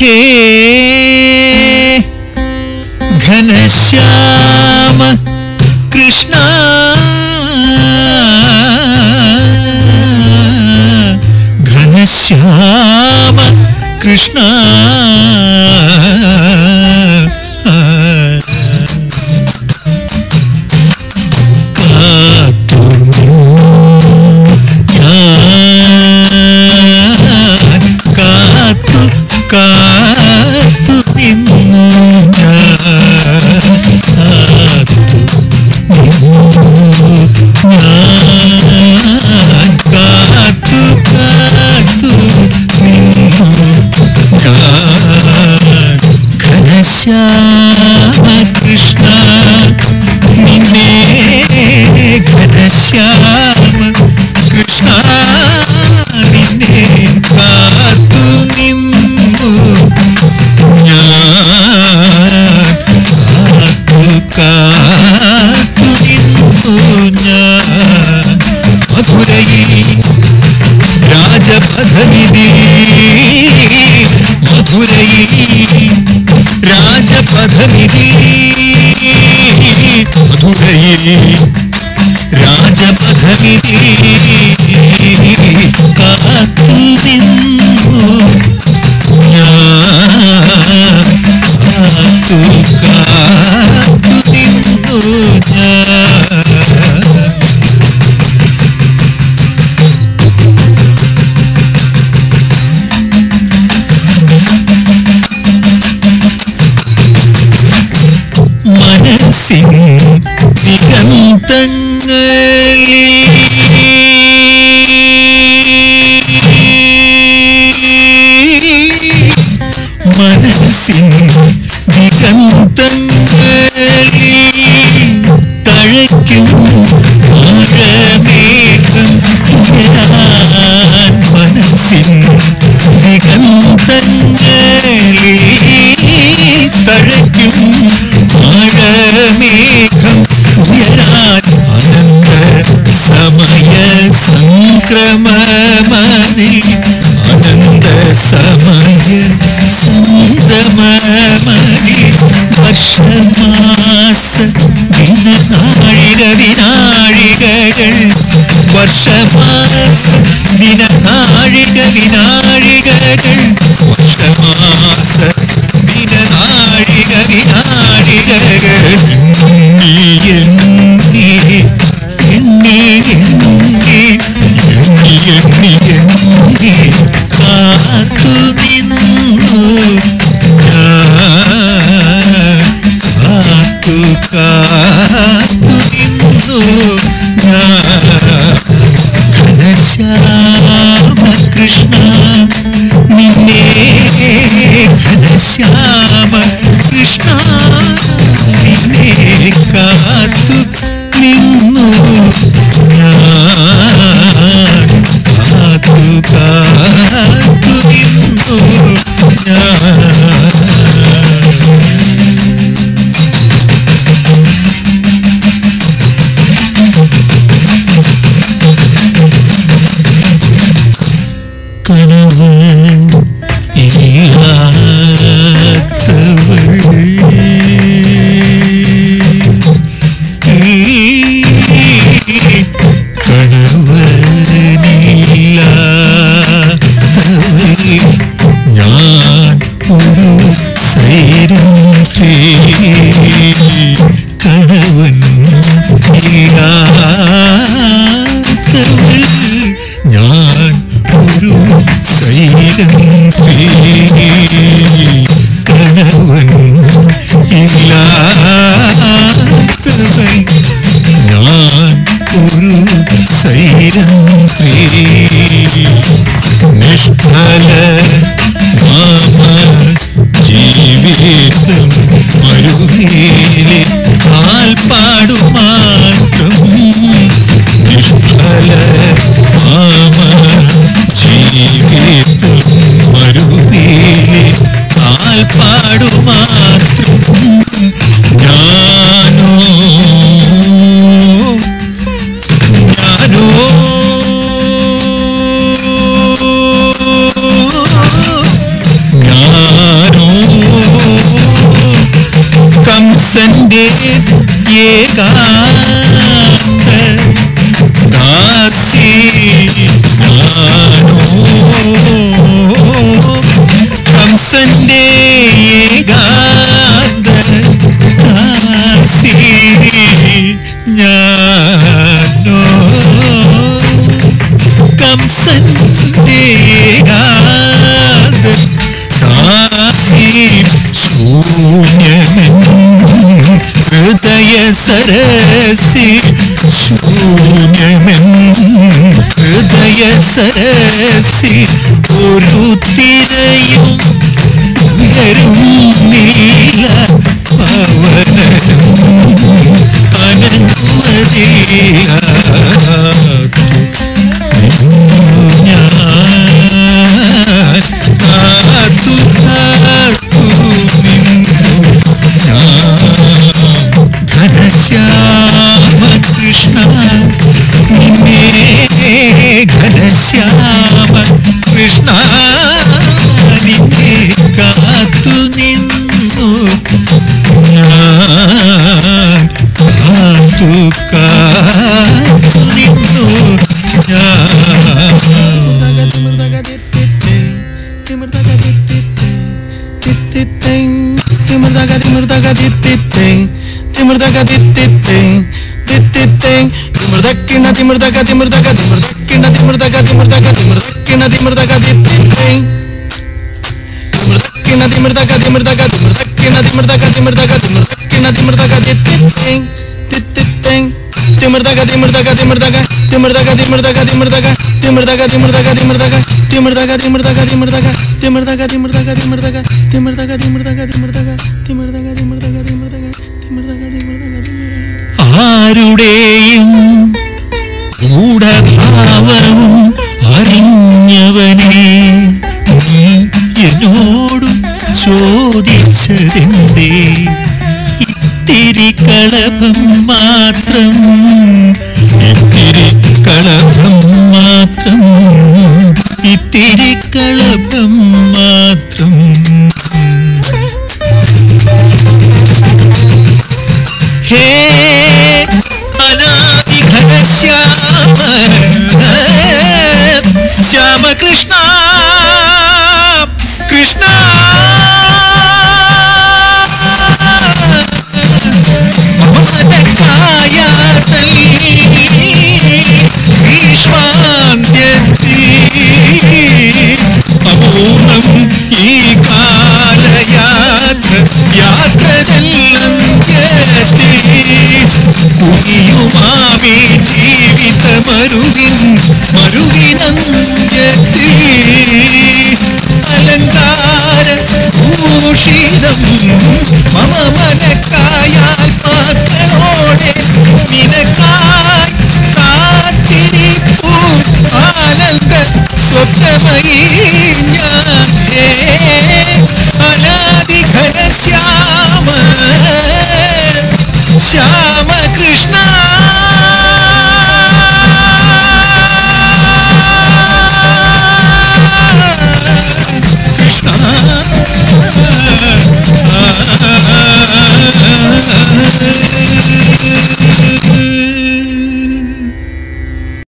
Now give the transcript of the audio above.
मुखे घनश्याम कृष्ण। घनश्याम कृष्णा। ശ്യാമ കൃഷ്ണ നിന്നെ കാത്തു നിന്നു. ഞാൻ കാത്തു നിന്നു ഞാൻ. മധുരൈ രാജപഥവിധി മധുരൈ രാജപഥവിധി മധുരൈ രാജപദവി കാത്തു നിന്നു ദിഗന്തങ്ങളിൽ തഴയ്ക്കും കാഴ്ചകൾ വർഷമാർ ദിനനാഴിക വിനാഴികകൾ. വർഷമാസ ദിനനാഴിക വിനാഴികകൾ. നീയിൽ നീ കാത്തുനിന്നു കാത്തു കാ സരസി ശൂന്യമെൻ ഹൃദയ സരസി ഒരു തിരയും ഉയരുന്നില്ല പവനം അനന്മതിയാത്തു thing, this this thing. Timur dak kinna timur dak timur dak timur dak kinna timur dak timur dak timur dak kinna timur dak this this thing. Timur dak kinna timur dak timur dak timur dak kinna timur dak timur dak timur dak kinna timur dak this this thing, this this thing. Timur dak timur dak timur dak timur dak timur dak timur dak timur dak timur dak timur dak timur dak timur dak timur dak timur dak timur dak timur dak timur dak timur dak timur dak timur dak timur dak ആരുടെയും ഗൂഢഭാവവും അറിഞ്ഞവനെ നീ എന്നോടും ചോദിച്ചതെന്തേ? ഇത്തിരി കളഭം മാത്രം ഇത്തിരി കളഭം മാത്രം ഇത്തിരി കളഭം മാത്രം. ഹേ ശ്യാമകൃഷ്ണ കൃഷ്ണ வேதம் மம மன காயால் பார்த்தலோடு இதற்காய் காத்திருக்கும் ஆனந்த